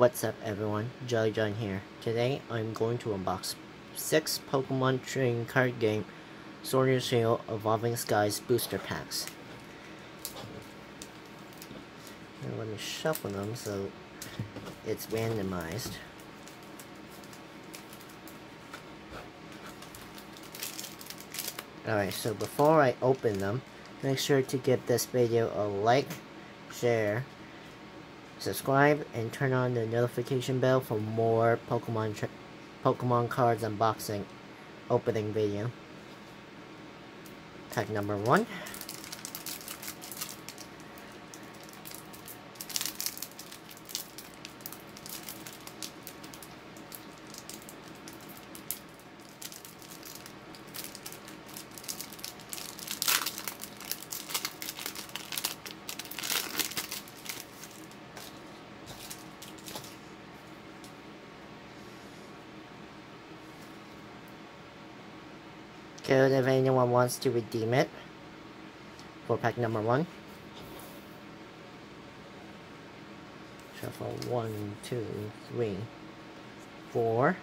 What's up everyone, Jolly Jon here. Today I'm going to unbox 6 Pokemon trading card game Sword and Shield Evolving Skies booster packs. Now let me shuffle them so it's randomized. Alright, so before I open them, make sure to give this video a like, share, subscribe, and turn on the notification bell for more Pokemon Pokemon cards unboxing opening video. Pack number one. Code if anyone wants to redeem it. For pack number one. Shuffle one, two, three, four.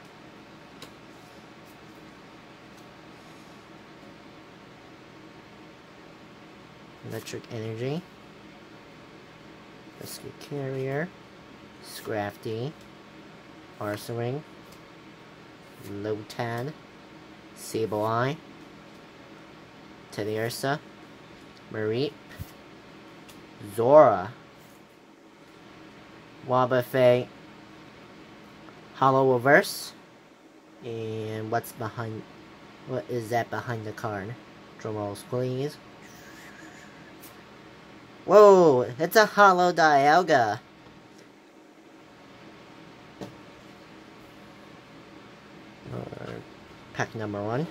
Electric Energy, Rescue Carrier, Scrafty, Arsoring, Lotad, Sableye, Teddiursa, Mareep, Zora, Wobbuffet, Holo Reverse, and what's behind, what is that behind the card? Drumrolls please. Whoa, it's a Holo Dialga. Uh, pack number one.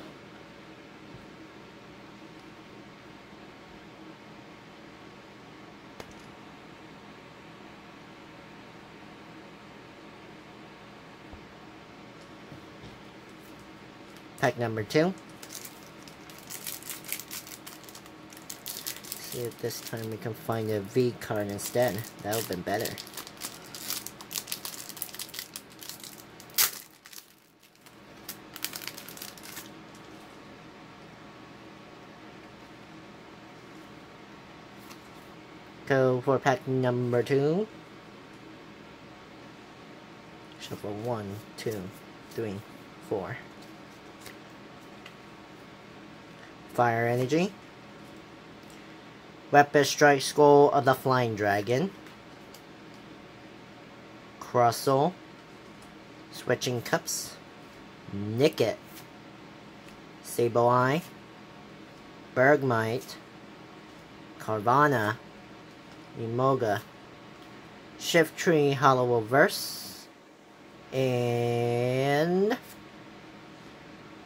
Pack number two. See if this time we can find a V card instead. That would have been better. Go for pack number two. Shuffle one, two, three, four. Fire Energy. Weapon Strike Skull of the Flying Dragon. Crustle. Switching Cups. Nickit. Sableye. Bergmite. Carvanha. Shift Tree Holo Reverse. And...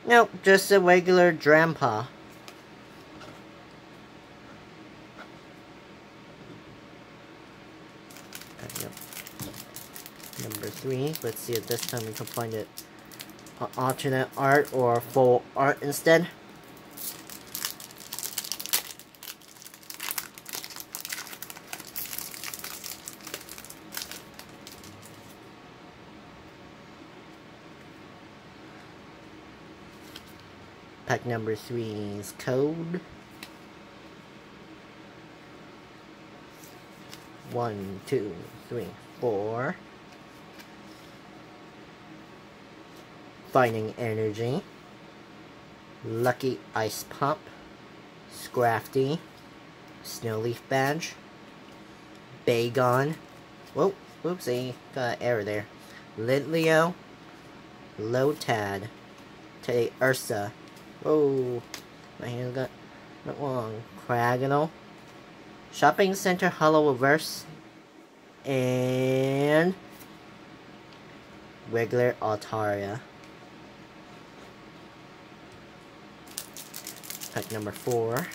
Nope, just a regular Drampa. Number three. Let's see if this time we can find it alternate art or full art instead. Pack number three is code. One, two, three, four. Fighting Energy, Lucky Ice Pop, Scrafty, Snowleaf Badge, Bagon, whoa, whoopsie, got an error there, Litleo, Lotad, Teddy Ursa, whoa, my hand got not long, Cragganol, Shopping Center Holo Reverse, and regular Altaria. Pack number four.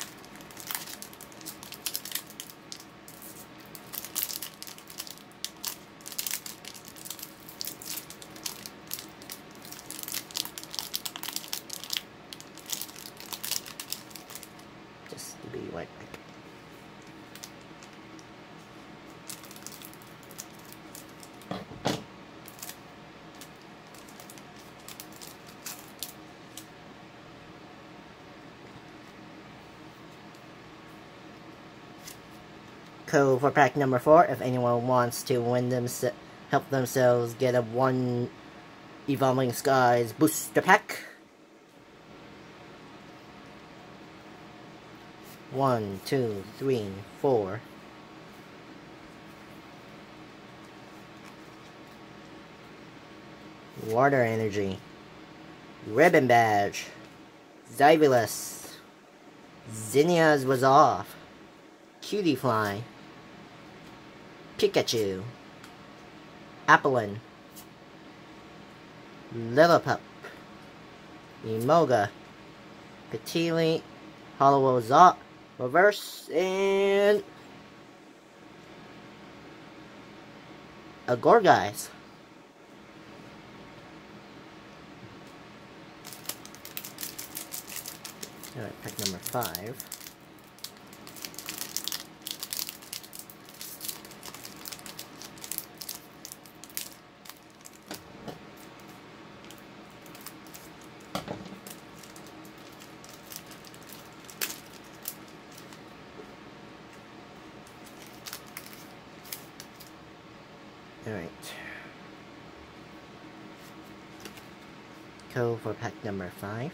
Just to be right back. Code for pack number 4 if anyone wants to win them help themselves get a 1 Evolving Skies booster pack. One, two, three, four. Water Energy. Ribbon Badge. Zybulus. Zinnia's was off. Cutiefly. Pikachu. Applin. Lillipup. Emolga, Petilil. Holo Zot. Reverse. And... A Gourgeist. Alright, pack number five. Alright. Go for pack number five.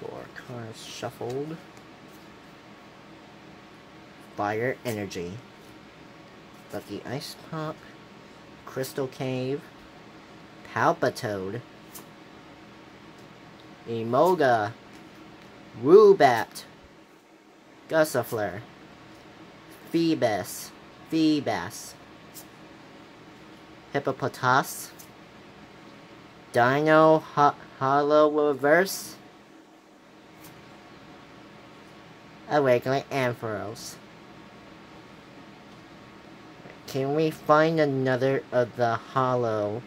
Four cards shuffled. Fire Energy. Lucky Ice Pop. Crystal Cave. Palpitoad. Emolga. Rubat, Gossifleur, Phoebus, Feebas, Hippopotas, Dino Ho Holo Reverse, Awakening Ampharos. Can we find another of the holo?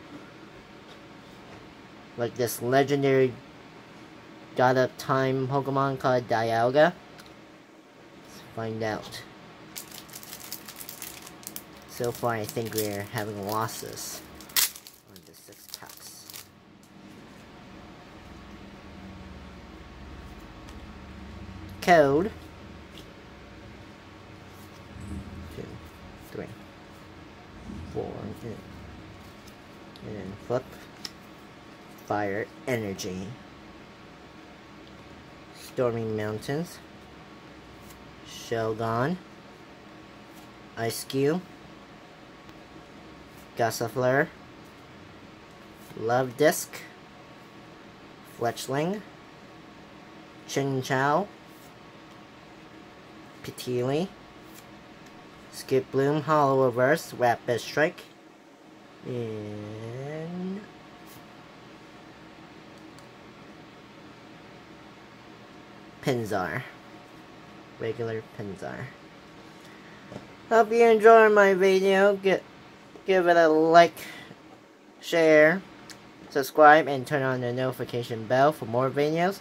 Like this legendary got a time Pokemon called Dialga? Let's find out. So far, I think we're having losses on the six packs. Code. Two, three, four, and, and flip. Fire energy. Stormy Mountains, Shelgon, Ice Cube, Gossifleur, Disc, Fletchling, Chinchou, Petilil, Skip Bloom, Holo Reverse, Rapid Strike, and Pinsir. Regular Pinsir. Hope you enjoyed my video. Get, give it a like, share, subscribe, and turn on the notification bell for more videos.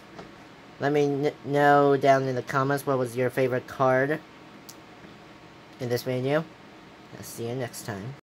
Let me know down in the comments what was your favorite card in this video. I'll see you next time.